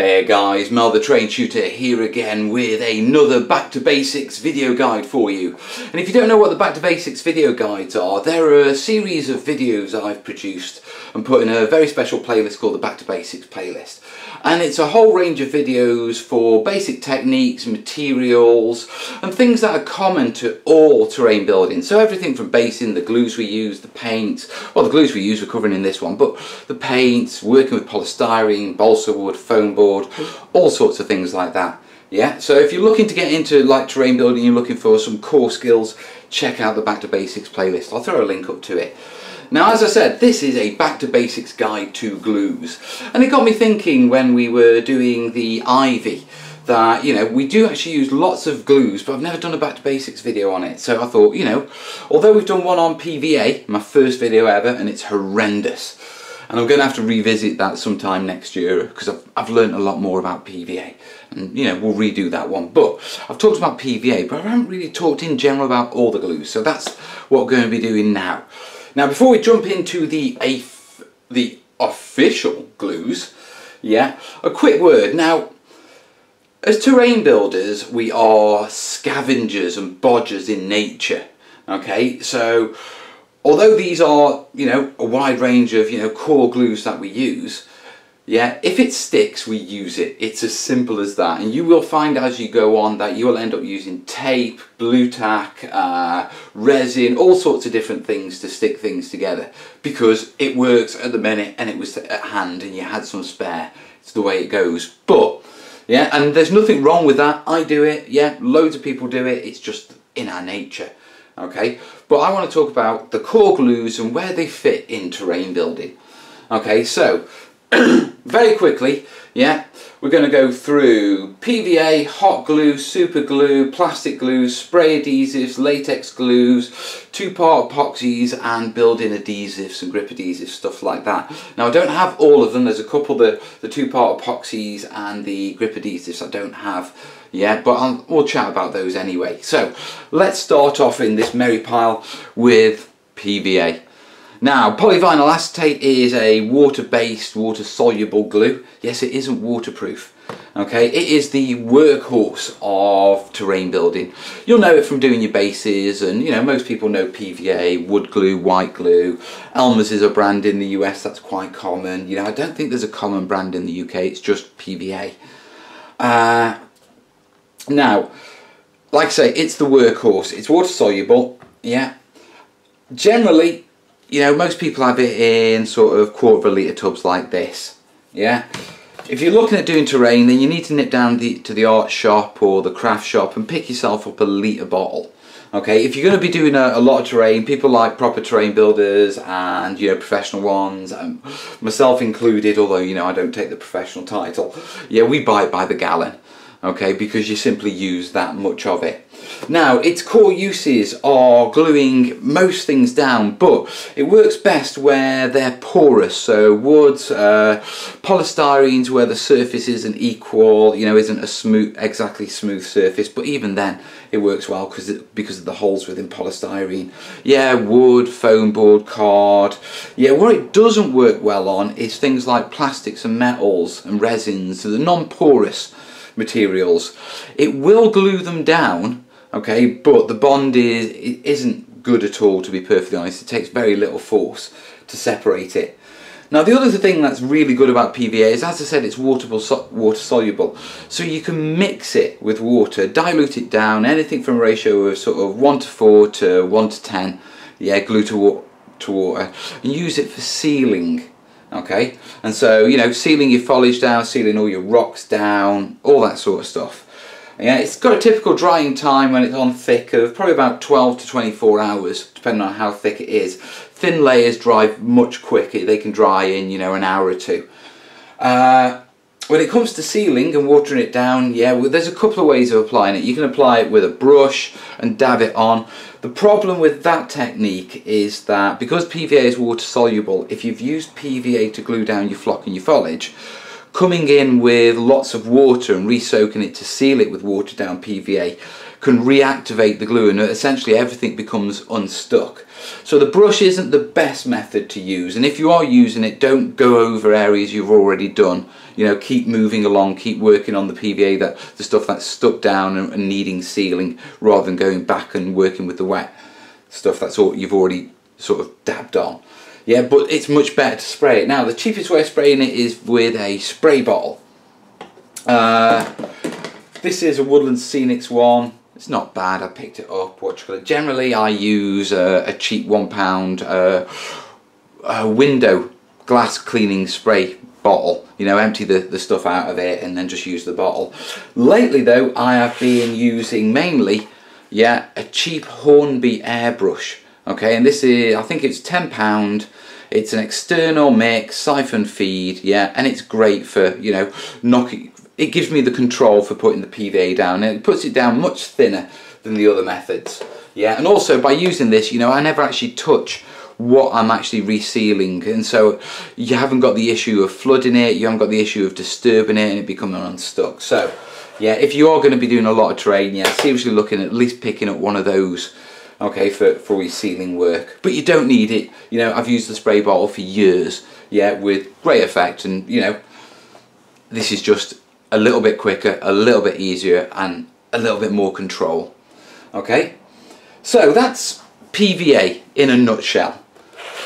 Hey guys, Mel the Terrain Tutor here again with another Back to Basics video guide for you. And if you don't know what the Back to Basics video guides are, they're a series of videos I've produced and put in a very special playlist called the Back to Basics playlist. And it's a whole range of videos for basic techniques, materials and things that are common to all terrain building. So everything from basing, the glues we use, the paints, well the glues we use we're covering in this one, but the paints, working with polystyrene, balsa wood, foam board, all sorts of things like that. Yeah, so if you're looking to get into like terrain building, you're looking for some core skills, check out the Back to Basics playlist. I'll throw a link up to it. Now, as I said, this is a Back to Basics guide to glues. And it got me thinking when we were doing the Ivy that, you know, we do actually use lots of glues, but I've never done a Back to Basics video on it. So I thought, you know, although we've done one on PVA, my first video ever, and it's horrendous. And I'm going to have to revisit that sometime next year because I've, I've learned a lot more about PVA and you know we'll redo that one. But I've talked about PVA but I haven't really talked in general about all the glues. So that's what we're going to be doing now now before we jump into the the official glues yeah a quick word. Now as terrain builders we are scavengers and bodgers in nature okay? So although these are, you know, a wide range of, you know, core glues that we use, yeah, if it sticks, we use it. It's as simple as that. And you will find as you go on that you'll end up using tape, Blu Tack, uh, resin, all sorts of different things to stick things together because it works at the minute and it was at hand and you had some spare. It's the way it goes. But, yeah, and there's nothing wrong with that. I do it, yeah, loads of people do it. It's just in our nature okay but I want to talk about the core glues and where they fit in terrain building okay so very quickly yeah we're going to go through PVA, hot glue, super glue, plastic glues, spray adhesives, latex glues, two-part epoxies and built-in adhesives and grip adhesives, stuff like that. Now I don't have all of them, there's a couple, the, the two-part epoxies and the grip adhesives I don't have yet, but I'll, we'll chat about those anyway. So let's start off in this merry pile with PVA. Now, polyvinyl acetate is a water-based, water-soluble glue. Yes, it isn't waterproof. Okay, it is the workhorse of terrain building. You'll know it from doing your bases and you know most people know PVA, wood glue, white glue. Elmer's is a brand in the US that's quite common. You know, I don't think there's a common brand in the UK, it's just PVA. Uh, now, like I say, it's the workhorse. It's water soluble, yeah. Generally, you know, most people have it in sort of quarter of a litre tubs like this. Yeah. If you're looking at doing terrain, then you need to nip down the, to the art shop or the craft shop and pick yourself up a litre bottle. Okay, if you're going to be doing a, a, lot of terrain, people like proper terrain builders and, you know, professional ones, myself included, although, you know, I don't take the professional title, yeah, we buy it by the gallon okay because you simply use that much of it. Now its core uses are gluing most things down but it works best where they're porous. So woods uh, polystyrenes where the surface isn't equal you know isn't a smooth exactly smooth surface but even then it works well because because of the holes within polystyrene. Yeah wood foam board card. Yeah what it doesn't work well on is things like plastics and metals and resins so the non-porous materials. It will glue them down, okay, but the bond is, it isn't good at all to be perfectly honest. It takes very little force to separate it. Now the other thing that's really good about PVA is, as I said, it's water soluble. So you can mix it with water, dilute it down, anything from a ratio of sort of 1 to 4 to 1 to 10, yeah, glue to, to water, and use it for sealing okay? And so you know sealing your foliage down sealing all your rocks down all that sort of stuff. Yeah it's got a typical drying time when it's on thick of probably about 12 to 24 hours depending on how thick it is. Thin layers dry much quicker. They can dry in you know an hour or two. Uh, when it comes to sealing and watering it down, yeah, well, there's a couple of ways of applying it. You can apply it with a brush and dab it on. The problem with that technique is that because PVA is water soluble, if you've used PVA to glue down your flock and your foliage, coming in with lots of water and re-soaking it to seal it with watered down PVA can reactivate the glue and essentially everything becomes unstuck. So the brush isn't the best method to use and if you are using it don't go over areas you've already done. You know keep moving along, keep working on the PVA that the stuff that's stuck down and, needing sealing rather than going back and working with the wet stuff that's all you've already sort of dabbed on. Yeah, but it's much better to spray it. Now, the cheapest way of spraying it is with a spray bottle. Uh, this is a Woodland Scenics one. It's not bad, I picked it up. What Generally, I use a, a cheap one pound uh, window glass cleaning spray bottle. You know, empty the, the stuff out of it and then just use the bottle. Lately, though, I have been using mainly, yeah, a cheap Hornby airbrush okay and this is I think it's £10 it's an external mix siphon feed yeah and it's great for you know knocking it gives me the control for putting the PVA down it puts it down much thinner than the other methods yeah and also by using this you know I never actually touch what I'm actually resealing and so you haven't got the issue of flooding it you haven't got the issue of disturbing it and it becoming unstuck so yeah if you are going to be doing a lot of terrain yeah seriously looking at least picking up one of those okay, for, for resealing work. But you don't need it. You know, I've used the spray bottle for years, yeah, with great effect. And, you know, this is just a little bit quicker, a little bit easier, and a little bit more control. Okay, so that's PVA in a nutshell.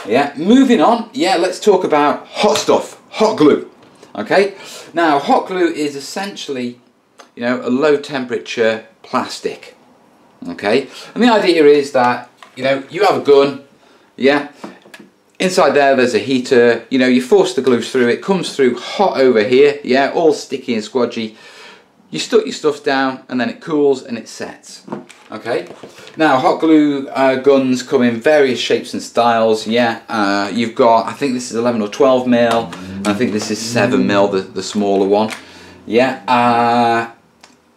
Yeah, moving on, yeah, let's talk about hot stuff, hot glue. Okay, now hot glue is essentially, you know, a low temperature plastic okay and the idea is that you know you have a gun yeah inside there there's a heater. You know you force the glue through. It comes through hot over here. Yeah all sticky and squodgy. You stuck your stuff down and then it cools and it sets. Okay? Now hot glue uh, guns come in various shapes and styles. Yeah uh, you've got I think this is 11 or 12 mil. I think this is 7 mil the, the smaller one. Yeah uh,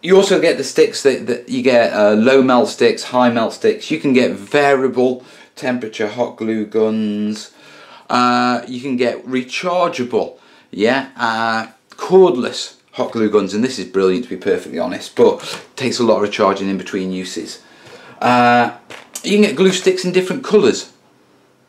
you also get the sticks that, that you get uh, low melt sticks, high melt sticks. You can get variable temperature hot glue guns. Uh, you can get rechargeable, yeah, uh, cordless hot glue guns, and this is brilliant to be perfectly honest, but takes a lot of recharging in between uses. Uh, you can get glue sticks in different colours.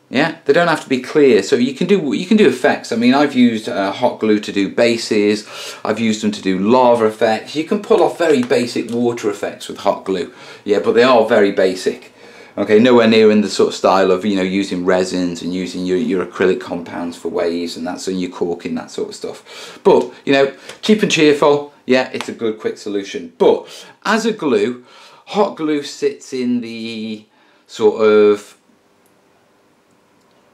Yeah, they don't have to be clear, so you can do you can do effects. I mean, I've used uh, hot glue to do bases. I've used them to do lava effects. You can pull off very basic water effects with hot glue. Yeah, but they are very basic. Okay, nowhere near in the sort of style of you know using resins and using your, your acrylic compounds for waves and that's and your corking that sort of stuff. But you know, cheap and cheerful. Yeah, it's a good quick solution. But as a glue, hot glue sits in the sort of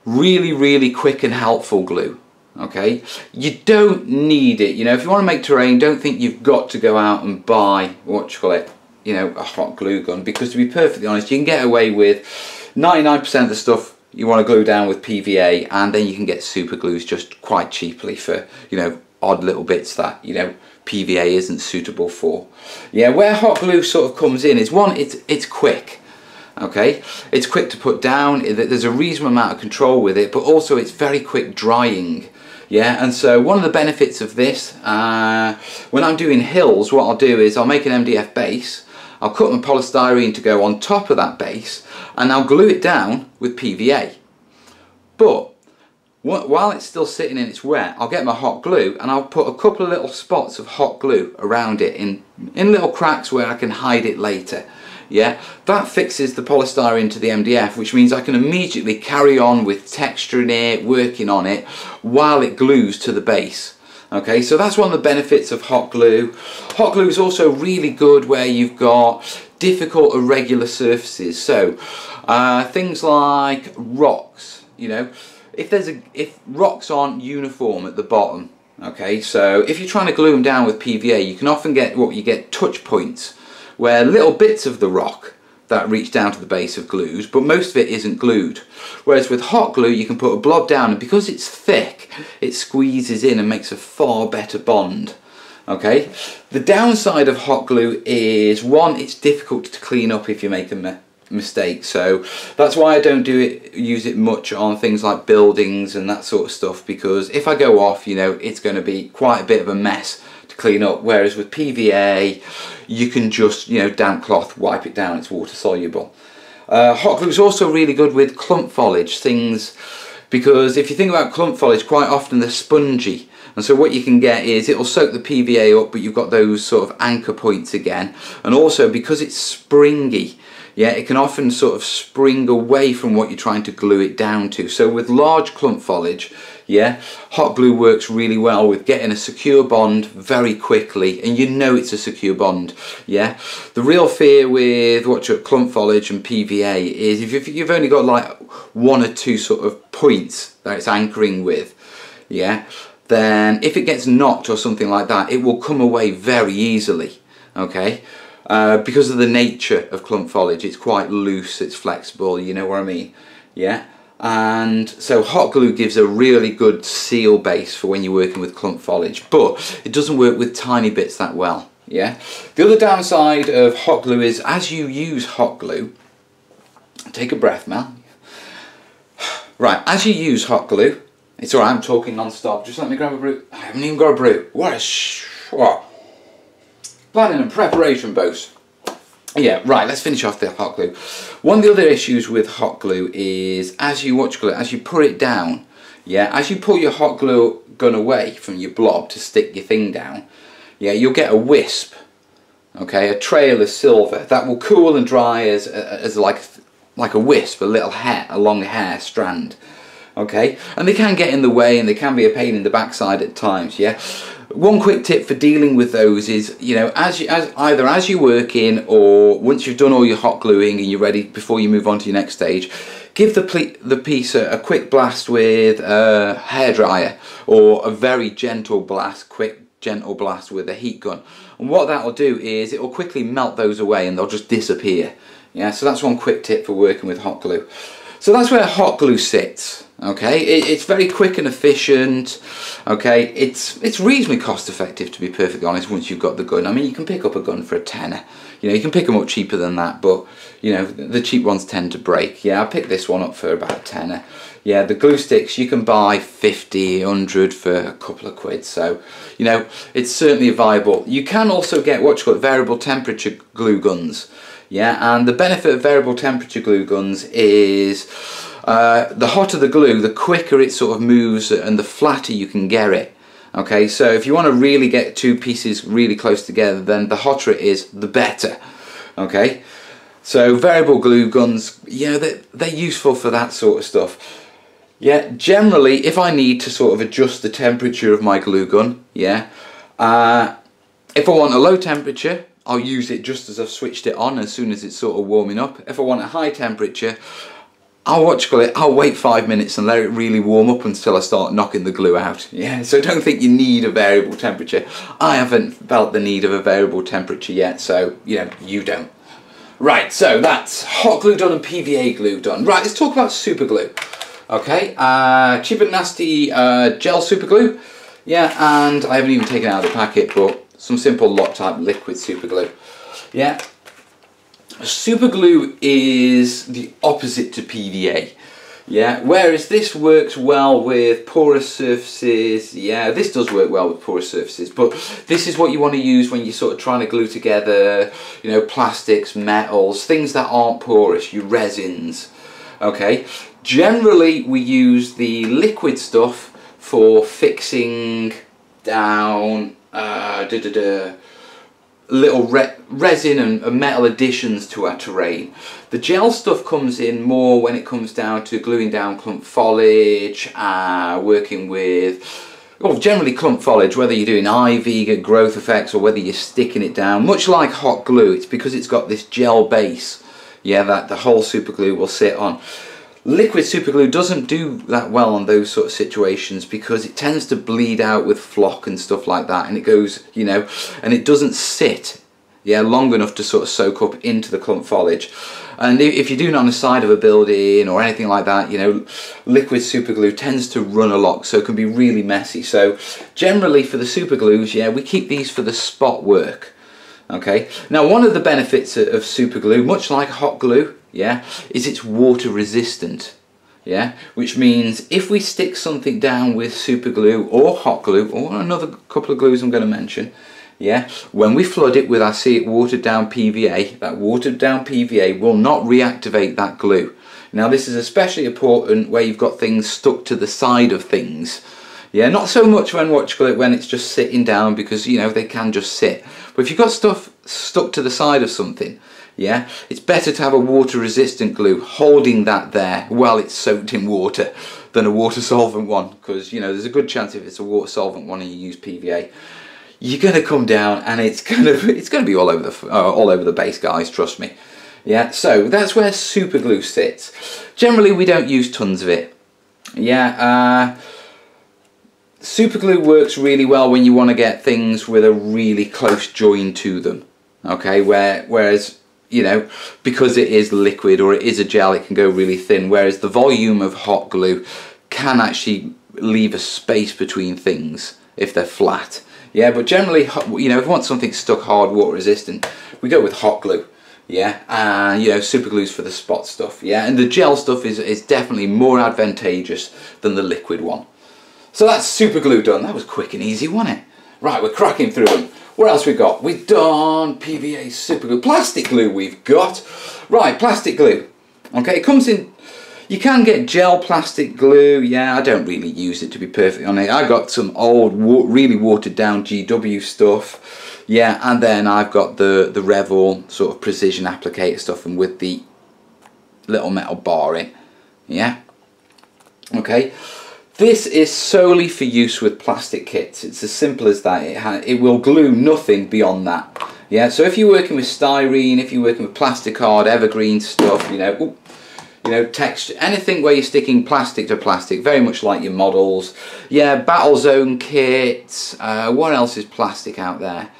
really really quick and helpful glue okay you don't need it you know if you want to make terrain don't think you've got to go out and buy what you call it you know a hot glue gun because to be perfectly honest you can get away with 99% of the stuff you want to glue down with PVA and then you can get super glues just quite cheaply for you know odd little bits that you know PVA isn't suitable for. Yeah where hot glue sort of comes in is one it's it's quick okay? It's quick to put down there's a reasonable amount of control with it but also it's very quick drying yeah? And so one of the benefits of this uh, when I'm doing hills what I'll do is I'll make an MDF base I'll cut my polystyrene to go on top of that base and I'll glue it down with PVA but while it's still sitting and it's wet I'll get my hot glue and I'll put a couple of little spots of hot glue around it in in little cracks where I can hide it later. Yeah? That fixes the polystyrene to the MDF which means I can immediately carry on with texturing it working on it while it glues to the base okay so that's one of the benefits of hot glue. Hot glue is also really good where you've got difficult irregular surfaces. So uh, things like rocks you know if there's a if rocks aren't uniform at the bottom okay so if you're trying to glue them down with PVA you can often get what you get touch points where little bits of the rock that reach down to the base of glues, but most of it isn't glued. Whereas with hot glue, you can put a blob down, and because it's thick, it squeezes in and makes a far better bond. Okay, the downside of hot glue is one, it's difficult to clean up if you make a mistake. So that's why I don't do it, use it much on things like buildings and that sort of stuff. Because if I go off, you know, it's going to be quite a bit of a mess clean up. Whereas with PVA, you can just, you know, damp cloth, wipe it down, it's water soluble. Uh, hot glue is also really good with clump foliage, things, because if you think about clump foliage, quite often they're spongy. And so what you can get is it'll soak the PVA up, but you've got those sort of anchor points again. And also because it's springy, yeah, it can often sort of spring away from what you're trying to glue it down to. So with large clump foliage, yeah, hot glue works really well with getting a secure bond very quickly and you know it's a secure bond, yeah. The real fear with what your clump foliage and PVA is if you've only got like one or two sort of points that it's anchoring with, yeah, then if it gets knocked or something like that, it will come away very easily, okay. Uh, because of the nature of clump foliage, it's quite loose, it's flexible, you know what I mean? Yeah. And so hot glue gives a really good seal base for when you're working with clump foliage, but it doesn't work with tiny bits that well. Yeah. The other downside of hot glue is as you use hot glue, take a breath, Mel. Right, as you use hot glue, it's alright, I'm talking non-stop. Just let me grab a brew. I haven't even got a brew. What a sh... What? Planning and preparation, boss. Yeah, right, let's finish off the hot glue. One of the other issues with hot glue is as you watch glue, as you put it down, yeah, as you pull your hot glue gun away from your blob to stick your thing down, yeah, you'll get a wisp, okay, a trail of silver that will cool and dry as, uh, as like, like a wisp, a little hair, a long hair strand, okay, and they can get in the way and they can be a pain in the backside at times, yeah, one quick tip for dealing with those is, you know, as, you, as either as you work in or once you've done all your hot gluing and you're ready before you move on to your next stage, give the, the piece a, a quick blast with a hairdryer or a very gentle blast, quick gentle blast with a heat gun. And what that'll do is it will quickly melt those away and they'll just disappear. Yeah, so that's one quick tip for working with hot glue. So that's where hot glue sits. Okay, it, it's very quick and efficient. Okay, it's it's reasonably cost effective to be perfectly honest. Once you've got the gun, I mean, you can pick up a gun for a tenner. You know, you can pick them up cheaper than that, but you know the cheap ones tend to break. Yeah, I picked this one up for about a tenner. Yeah, the glue sticks you can buy 50, 100 for a couple of quid. So, you know, it's certainly viable. You can also get what you call variable temperature glue guns. Yeah, and the benefit of variable temperature glue guns is uh, the hotter the glue, the quicker it sort of moves and the flatter you can get it. Okay, so if you want to really get two pieces really close together, then the hotter it is, the better. Okay, so variable glue guns, yeah, they're, they're useful for that sort of stuff. Yeah, generally, if I need to sort of adjust the temperature of my glue gun, yeah, uh, if I want a low temperature, I'll use it just as I've switched it on as soon as it's sort of warming up. If I want a high temperature, I'll watch it, I'll wait five minutes and let it really warm up until I start knocking the glue out. Yeah, so don't think you need a variable temperature. I haven't felt the need of a variable temperature yet, so, you know, you don't. Right, so that's hot glue done and PVA glue done. Right, let's talk about super glue. Okay, uh, cheap and nasty uh, gel super glue. Yeah, and I haven't even taken out of the packet, but some simple Loctite liquid super glue. Yeah, super glue is the opposite to PVA. Yeah, whereas this works well with porous surfaces, yeah, this does work well with porous surfaces, but this is what you want to use when you're sort of trying to glue together, you know, plastics, metals, things that aren't porous, your resins, okay? Generally, we use the liquid stuff for fixing down uh, da, da, da, little re resin and, metal additions to our terrain. The gel stuff comes in more when it comes down to gluing down clump foliage, uh, working with well, generally clump foliage, whether you're doing ivy, growth effects, or whether you're sticking it down. Much like hot glue, it's because it's got this gel base, yeah, that the whole super glue will sit on. Liquid superglue doesn't do that well on those sort of situations because it tends to bleed out with flock and stuff like that and it goes, you know, and it doesn't sit yeah, long enough to sort of soak up into the clump foliage. And if you're doing it on the side of a building or anything like that, you know, liquid superglue tends to run a lot, so it can be really messy. So generally for the superglues, yeah, we keep these for the spot work. Okay, now one of the benefits of superglue, much like hot glue, yeah, is it's water resistant. yeah which means if we stick something down with super glue or hot glue or another couple of glues I'm going to mention yeah when we flood it with our see it watered down PVA that watered down PVA will not reactivate that glue now this is especially important where you've got things stuck to the side of things yeah not so much when watch glue when it's just sitting down because you know they can just sit. But if you've got stuff stuck to the side of something yeah it's better to have a water resistant glue holding that there while it's soaked in water than a water solvent one because you know there's a good chance if it's a water solvent one and you use PVA you're going to come down and it's going to it's going to be all over the uh, all over the base guys trust me. Yeah so that's where super glue sits. Generally we don't use tons of it. Yeah uh, super glue works really well when you want to get things with a really close join to them okay where whereas you know, because it is liquid or it is a gel, it can go really thin, whereas the volume of hot glue can actually leave a space between things if they're flat. Yeah, but generally, you know, if you want something stuck hard, water resistant, we go with hot glue. Yeah, and you know, super glues for the spot stuff. Yeah, and the gel stuff is, is definitely more advantageous than the liquid one. So that's super glue done. That was quick and easy, wasn't it? Right, we're cracking through them. What else we got? We've done PVA super glue. Plastic glue we've got. Right, plastic glue. Okay, it comes in... You can get gel plastic glue. Yeah, I don't really use it to be perfectly honest. I got some old, really watered down GW stuff. Yeah, and then I've got the, the Revell sort of precision applicator stuff and with the little metal bar in. Yeah. Okay. This is solely for use with plastic kits. It's as simple as that. It, it will glue nothing beyond that. Yeah, so if you're working with styrene, if you're working with plasticard, evergreen stuff, you know, ooh, you know, texture, anything where you're sticking plastic to plastic, very much like your models. Yeah, Battlezone kits, uh, what else is plastic out there?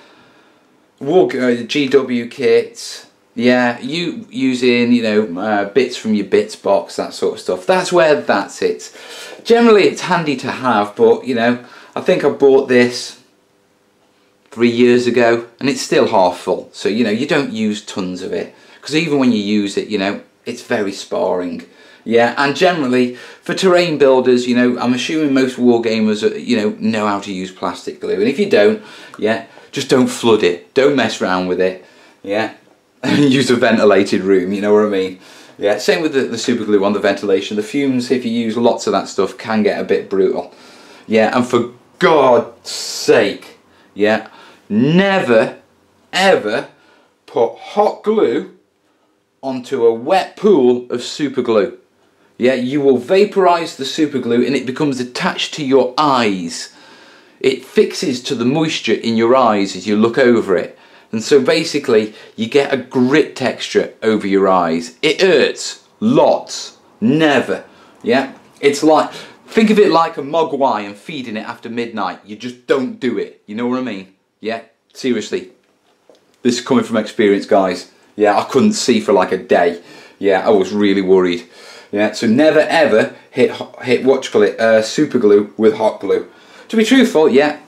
War, uh, GW kits, yeah, you using, you know, uh, bits from your bits box, that sort of stuff. That's where that's it. Generally, it's handy to have, but, you know, I think I bought this three years ago, and it's still half full. So, you know, you don't use tons of it. Because even when you use it, you know, it's very sparring. Yeah, and generally, for terrain builders, you know, I'm assuming most wargamers, you know, know how to use plastic glue. And if you don't, yeah, just don't flood it. Don't mess around with it. Yeah, use a ventilated room, you know what I mean? Yeah, same with the, the super glue on the ventilation. The fumes, if you use lots of that stuff, can get a bit brutal. Yeah, and for God's sake, yeah, never, ever put hot glue onto a wet pool of super glue. Yeah, you will vaporize the super glue and it becomes attached to your eyes. It fixes to the moisture in your eyes as you look over it. And so basically, you get a grit texture over your eyes. It hurts. Lots. Never. Yeah? It's like, think of it like a mogwai and feeding it after midnight. You just don't do it. You know what I mean? Yeah? Seriously. This is coming from experience, guys. Yeah, I couldn't see for like a day. Yeah, I was really worried. Yeah, so never ever hit hit watch call it uh, super glue with hot glue. To be truthful, yeah,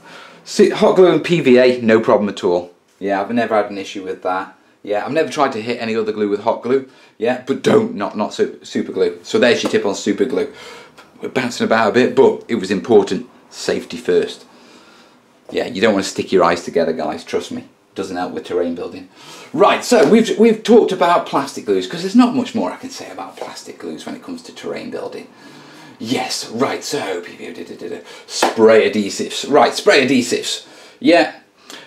hot glue and PVA, no problem at all. Yeah, I've never had an issue with that. Yeah, I've never tried to hit any other glue with hot glue. Yeah, but don't, not, not super glue. So there's your tip on super glue. We're bouncing about a bit, but it was important. Safety first. Yeah, you don't want to stick your eyes together, guys. Trust me. Doesn't help with terrain building. Right, so we've, we've talked about plastic glues because there's not much more I can say about plastic glues when it comes to terrain building. Yes, right, so spray adhesives. Right, spray adhesives. Yeah,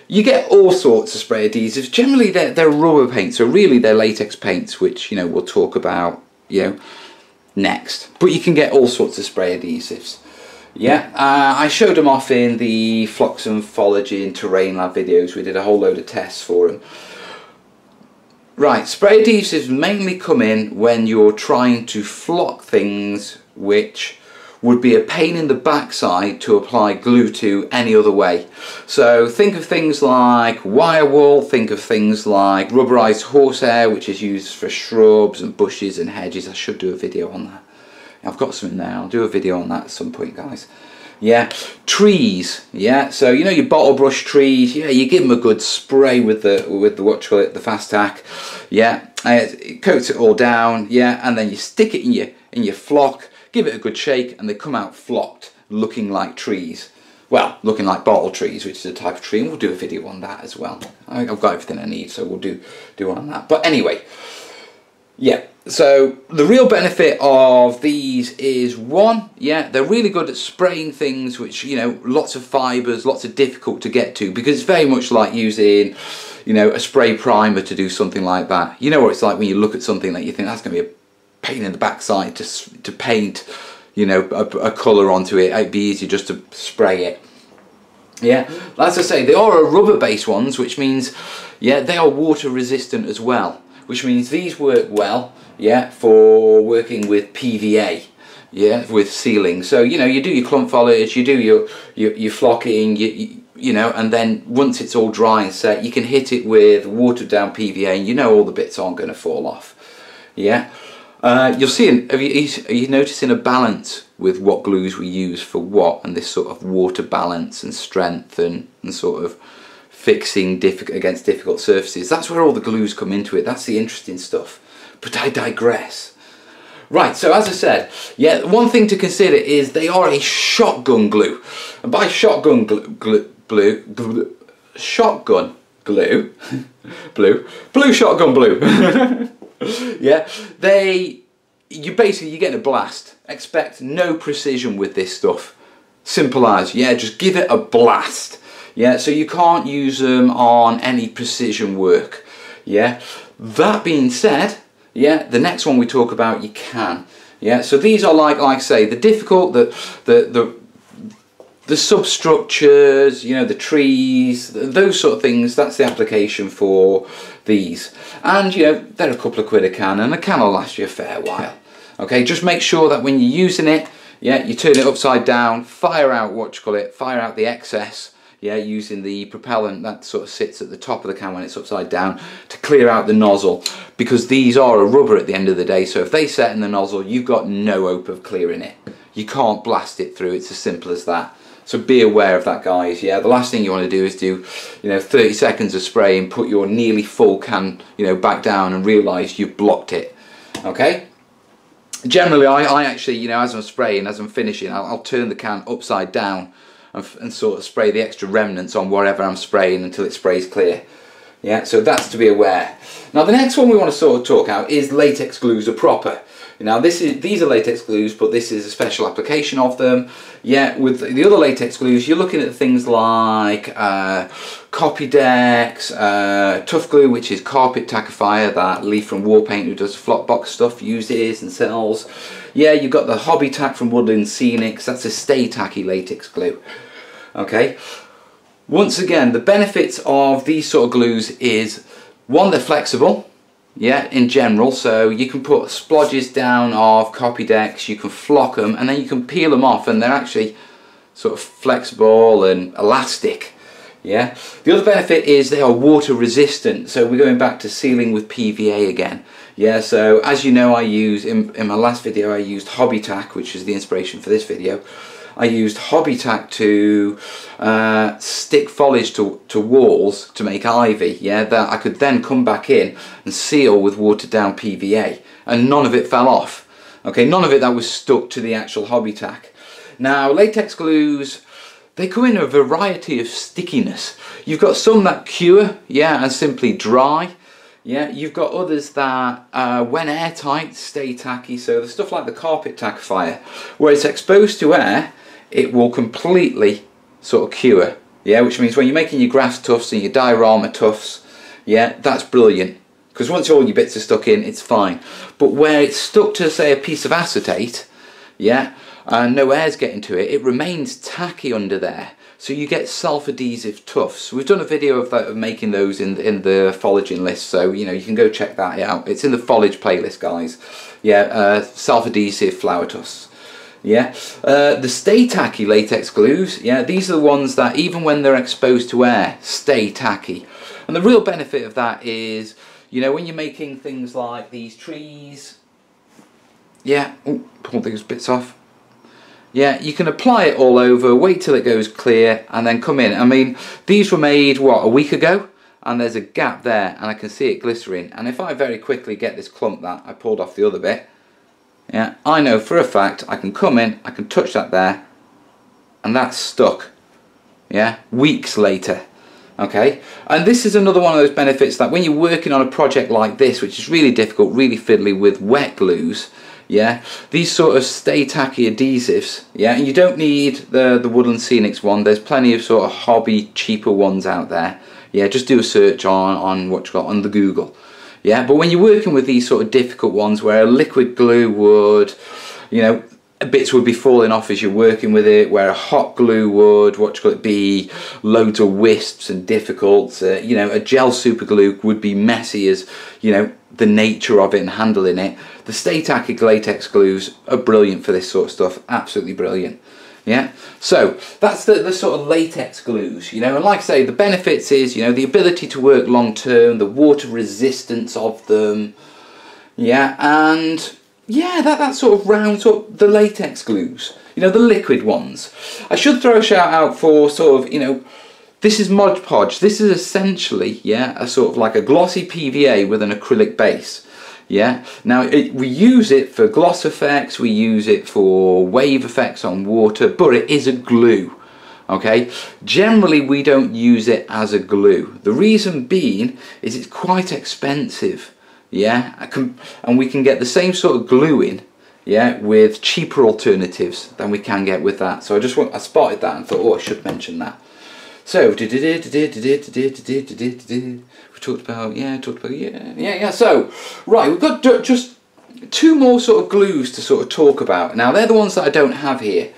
you get all sorts of spray adhesives. Generally, they're, they're rubber paints, so really they're latex paints, which, you know, we'll talk about, you know, next. But you can get all sorts of spray adhesives. Yeah, uh, I showed them off in the Floxam Phology and Terrain Lab videos. We did a whole load of tests for them. Right, spray adhesives mainly come in when you're trying to flock things which would be a pain in the backside to apply glue to any other way. So think of things like wire wool, think of things like rubberized horsehair which is used for shrubs and bushes and hedges. I should do a video on that. I've got some in there, I'll do a video on that at some point guys. Yeah, trees, yeah, so you know your bottle brush trees, yeah, you give them a good spray with the, with the what call it, the fast tack, yeah, uh, it coats it all down, yeah, and then you stick it in your, in your flock, give it a good shake and they come out flocked, looking like trees. Well, looking like bottle trees, which is a type of tree, and we'll do a video on that as well. I've got everything I need, so we'll do, do one on that. But anyway, yeah, so the real benefit of these is one, yeah, they're really good at spraying things which, you know, lots of fibres, lots of difficult to get to because it's very much like using, you know, a spray primer to do something like that. You know what it's like when you look at something that you think that's going to be a pain in the backside to, to paint, you know, a, a colour onto it. It'd be easier just to spray it. Yeah, as I say, they are a rubber based ones, which means, yeah, they are water resistant as well which means these work well, yeah, for working with PVA, yeah, with sealing. So, you know, you do your clump foliage, you do your, your, your flocking, you, you, you know, and then once it's all dry and set, you can hit it with watered down PVA and you know all the bits aren't going to fall off, yeah. Uh, you'll see, are you, are you noticing a balance with what glues we use for what and this sort of water balance and strength and, and sort of fixing diff against difficult surfaces. That's where all the glues come into it. That's the interesting stuff. But I digress. Right, so as I said, yeah, one thing to consider is they are a shotgun glue. And by shotgun glue, glue shotgun glue, blue, blue shotgun blue. yeah, they, you basically, you're getting a blast. Expect no precision with this stuff. Simple as, yeah, just give it a blast. Yeah, so you can't use them on any precision work. Yeah, that being said, yeah, the next one we talk about you can. Yeah, so these are like, like I say, the difficult, the, the, the, the substructures, you know, the trees, those sort of things, that's the application for these. And, you know, they're a couple of quid a can, and a can will last you a fair while. Okay, just make sure that when you're using it, yeah, you turn it upside down, fire out what you call it, fire out the excess, yeah, using the propellant that sort of sits at the top of the can when it's upside down to clear out the nozzle because these are a rubber at the end of the day so if they set in the nozzle you've got no hope of clearing it. You can't blast it through, it's as simple as that. So be aware of that guys, yeah, the last thing you want to do is do, you know, 30 seconds of spray and put your nearly full can, you know, back down and realise you've blocked it, okay? Generally I, I actually, you know, as I'm spraying, as I'm finishing, I'll, I'll turn the can upside down and, and sort of spray the extra remnants on whatever I'm spraying until it sprays clear. Yeah, so that's to be aware. Now the next one we want to sort of talk out is latex glues are proper. Now this is these are latex glues, but this is a special application of them. Yeah, with the other latex glues, you're looking at things like uh, decks, uh, Tough Glue, which is carpet tackifier that Lee from Warpaint, who does Flock Box stuff, uses and sells. Yeah, you've got the Hobby Tack from Woodland Scenics, that's a stay tacky latex glue. Okay, once again, the benefits of these sort of glues is one, they're flexible, yeah, in general, so you can put splodges down of Copydex, you can flock them, and then you can peel them off, and they're actually sort of flexible and elastic. Yeah. The other benefit is they are water resistant. So we're going back to sealing with PVA again. Yeah. So as you know, I use in, in my last video I used Hobby Tack, which is the inspiration for this video. I used Hobby Tack to uh, stick foliage to, to walls to make ivy, yeah, that I could then come back in and seal with watered down PVA and none of it fell off. Okay, none of it that was stuck to the actual Hobby Tack. Now, latex glues, they come in a variety of stickiness. You've got some that cure, yeah, and simply dry. Yeah, you've got others that, uh, when airtight, stay tacky. So the stuff like the carpet tackifier, where it's exposed to air, it will completely sort of cure. Yeah, which means when you're making your grass tufts and your diorama tufts, yeah, that's brilliant. Because once all your bits are stuck in, it's fine. But where it's stuck to, say, a piece of acetate, yeah, and no air's getting to it, it remains tacky under there. So you get self-adhesive tufts. We've done a video of, that, of making those in, in the foliaging list, so you know you can go check that out. It's in the foliage playlist, guys. Yeah, uh, self-adhesive flower tufts. Yeah, uh, the stay tacky latex glues, yeah, these are the ones that even when they're exposed to air, stay tacky. And the real benefit of that is, you know, when you're making things like these trees, yeah, oh, pull these bits off. Yeah, you can apply it all over, wait till it goes clear, and then come in. I mean, these were made, what, a week ago? And there's a gap there, and I can see it glycering. And if I very quickly get this clump that I pulled off the other bit, yeah, I know for a fact I can come in, I can touch that there, and that's stuck. Yeah, weeks later. Okay, and this is another one of those benefits that when you're working on a project like this, which is really difficult, really fiddly with wet glues, yeah, these sort of stay tacky adhesives, yeah, and you don't need the, the Woodland Scenics one, there's plenty of sort of hobby cheaper ones out there, yeah, just do a search on, on what you got on the Google, yeah, but when you're working with these sort of difficult ones where a liquid glue would, you know, bits would be falling off as you're working with it, where a hot glue would, what call it, be loads of wisps and difficult. Uh, you know, a gel super glue would be messy as, you know, the nature of it and handling it. The Stay Tacky latex glues are brilliant for this sort of stuff, absolutely brilliant. Yeah, so that's the, the sort of latex glues, you know, and like I say, the benefits is, you know, the ability to work long term, the water resistance of them, yeah, and yeah, that, that sort of rounds up the latex glues. You know, the liquid ones. I should throw a shout out for sort of, you know, this is Mod Podge. This is essentially, yeah, a sort of like a glossy PVA with an acrylic base. Yeah, now it, we use it for gloss effects, we use it for wave effects on water, but it is a glue. Okay, generally we don't use it as a glue. The reason being is it's quite expensive yeah can, and we can get the same sort of glue in yeah with cheaper alternatives than we can get with that so I just want I spotted that and thought oh I should mention that so we talked about yeah talked about yeah yeah yeah so right we've got just two more sort of glues to sort of talk about now they're the ones that I don't have here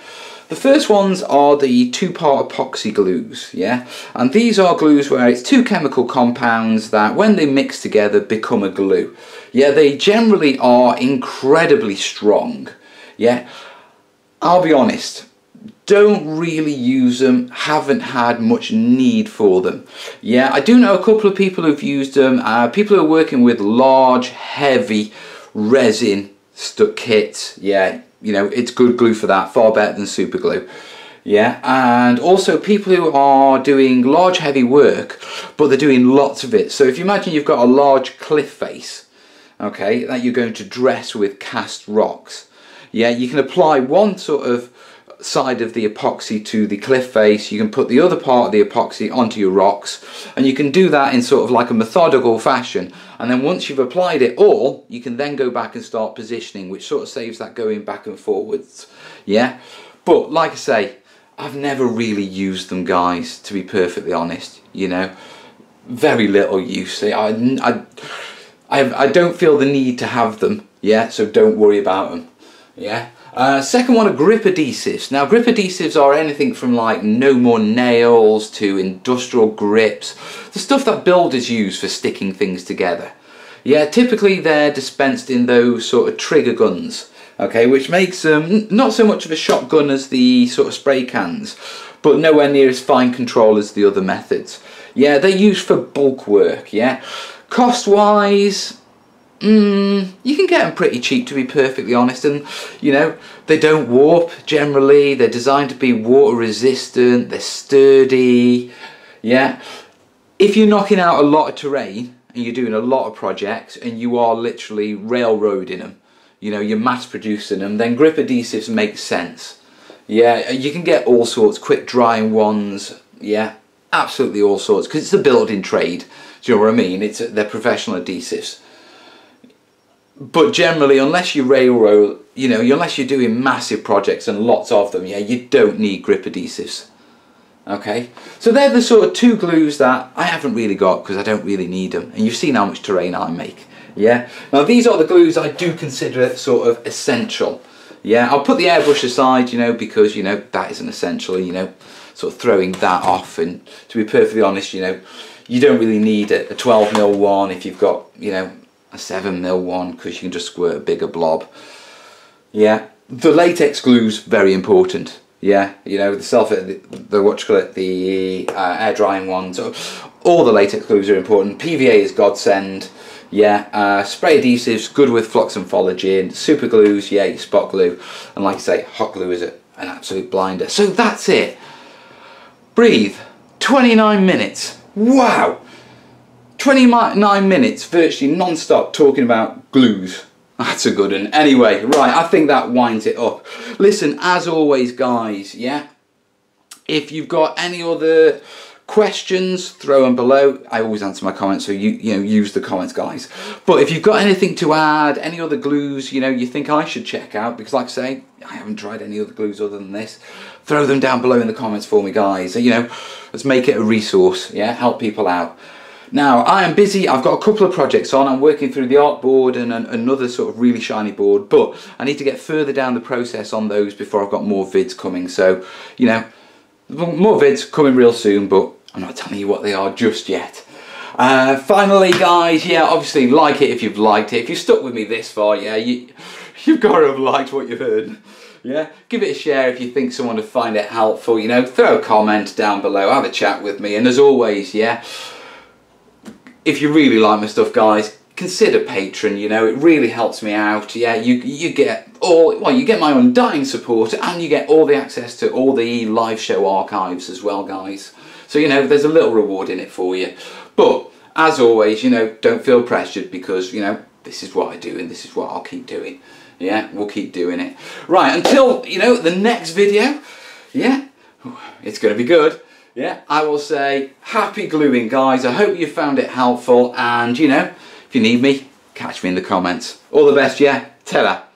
the first ones are the two-part epoxy glues, yeah? And these are glues where it's two chemical compounds that when they mix together become a glue. Yeah, they generally are incredibly strong, yeah? I'll be honest, don't really use them, haven't had much need for them. Yeah, I do know a couple of people who've used them, uh, people who are working with large, heavy resin stuck kits, yeah, you know, it's good glue for that, far better than super glue. Yeah, and also people who are doing large heavy work, but they're doing lots of it. So if you imagine you've got a large cliff face, okay, that you're going to dress with cast rocks. Yeah, you can apply one sort of side of the epoxy to the cliff face, you can put the other part of the epoxy onto your rocks, and you can do that in sort of like a methodical fashion. And then once you've applied it all, you can then go back and start positioning, which sort of saves that going back and forwards. Yeah, but like I say, I've never really used them, guys, to be perfectly honest, you know. Very little use. I, I, I, I don't feel the need to have them, yeah, so don't worry about them, yeah. Uh, second one are grip adhesives. Now grip adhesives are anything from like no more nails to industrial grips, the stuff that builders use for sticking things together. Yeah, typically they're dispensed in those sort of trigger guns, okay, which makes them not so much of a shotgun as the sort of spray cans, but nowhere near as fine control as the other methods. Yeah, they're used for bulk work, yeah. Cost wise, Mm, you can get them pretty cheap to be perfectly honest and you know they don't warp generally. They're designed to be water resistant. They're sturdy. Yeah. If you're knocking out a lot of terrain and you're doing a lot of projects and you are literally railroading them you know you're mass producing them then grip adhesives make sense. Yeah you can get all sorts quick drying ones. Yeah absolutely all sorts because it's a building trade. Do you know what I mean? It's they're professional adhesives but generally, unless you railroad, you know, unless you're doing massive projects and lots of them, yeah, you don't need grip adhesives. Okay, so they're the sort of two glues that I haven't really got because I don't really need them. And you've seen how much terrain I make. Yeah, now these are the glues I do consider sort of essential. Yeah, I'll put the airbrush aside, you know, because, you know, that isn't essential, you know, sort of throwing that off. And to be perfectly honest, you know, you don't really need a 12 mil one if you've got, you know, a 7 mil one because you can just squirt a bigger blob. Yeah, the latex glue's very important. Yeah, you know, the self, the, the what you call it, the uh, air drying ones, all the latex glues are important. PVA is godsend. Yeah, uh, spray adhesives, good with flux and Phologen. Super glues, yeah, spot glue. And like I say, hot glue is an absolute blinder. So that's it. Breathe. 29 minutes. Wow. 29 minutes virtually non-stop talking about glues That's a good one. Anyway, right, I think that winds it up. Listen, as always, guys, yeah, if you've got any other questions, throw them below. I always answer my comments, so you you know use the comments, guys. But if you've got anything to add, any other glues, you know, you think I should check out, because like I say, I haven't tried any other glues other than this. Throw them down below in the comments for me, guys. You know, let's make it a resource. Yeah, help people out. Now, I am busy, I've got a couple of projects on, I'm working through the art board and an, another sort of really shiny board, but I need to get further down the process on those before I've got more vids coming, so, you know, more vids coming real soon, but I'm not telling you what they are just yet. Uh, finally, guys, yeah, obviously like it if you've liked it. If you've stuck with me this far, yeah, you, you've got to have liked what you've heard. Yeah, give it a share if you think someone would find it helpful. You know, throw a comment down below, have a chat with me, and as always, yeah, if you really like my stuff, guys, consider Patreon. You know, it really helps me out. Yeah, you you get all well, you get my undying support, and you get all the access to all the live show archives as well, guys. So you know, there's a little reward in it for you. But as always, you know, don't feel pressured because you know this is what I do and this is what I'll keep doing. Yeah, we'll keep doing it. Right, until you know the next video. Yeah, it's going to be good yeah, I will say happy gluing, guys. I hope you found it helpful, and you know, if you need me, catch me in the comments. All the best, yeah. ta